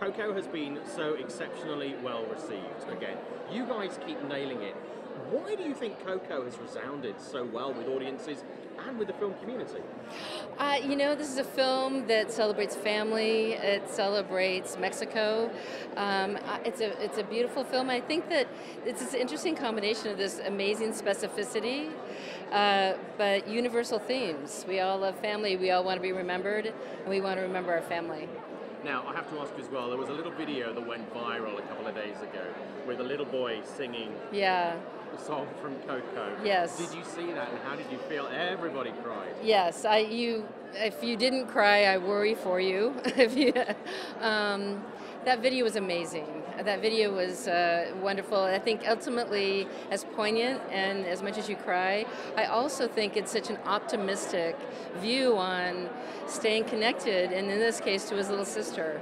Coco has been so exceptionally well received. Again, you guys keep nailing it. Why do you think Coco has resounded so well with audiences and with the film community? Uh, you know, this is a film that celebrates family. It celebrates Mexico. Um, it's a it's a beautiful film. I think that it's this interesting combination of this amazing specificity, uh, but universal themes. We all love family. We all want to be remembered, and we want to remember our family. Now, I have to ask you as well, there was a little video that went viral a couple of days ago with a little boy singing Yeah. A song from Coco. Yes. Did you see that and how did you feel? Everybody cried. Yes, I you. If you didn't cry, I worry for you. if you, um, that video was amazing. That video was uh, wonderful. I think ultimately, as poignant and as much as you cry, I also think it's such an optimistic view on staying connected, and in this case, to his little sister.